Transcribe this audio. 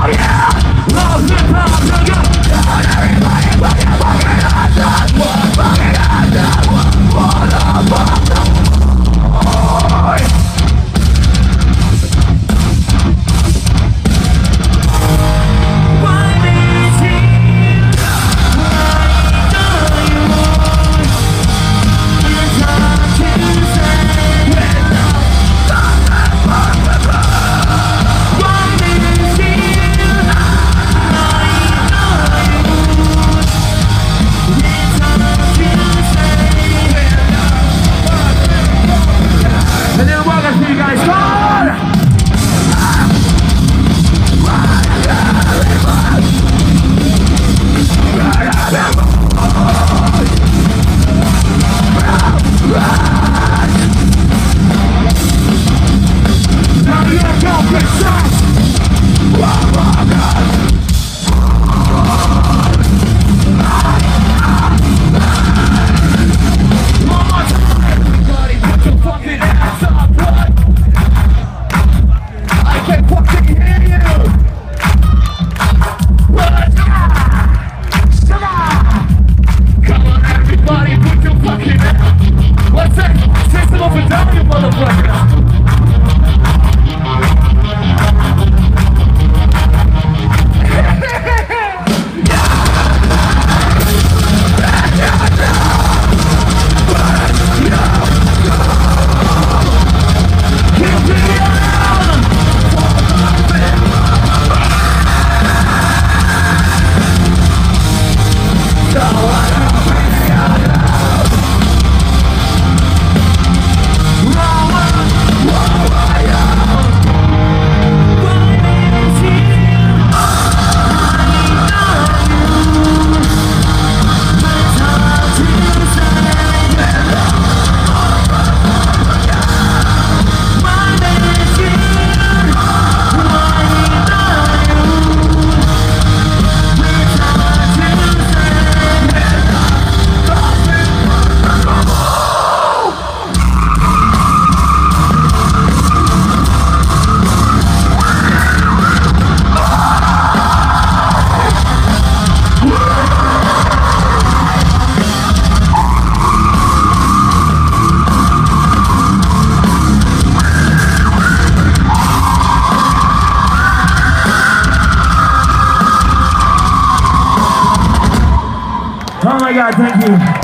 Oh yeah! Love the power, And then welcome to you guys. Come on! fuck, chicken Oh my God, thank you.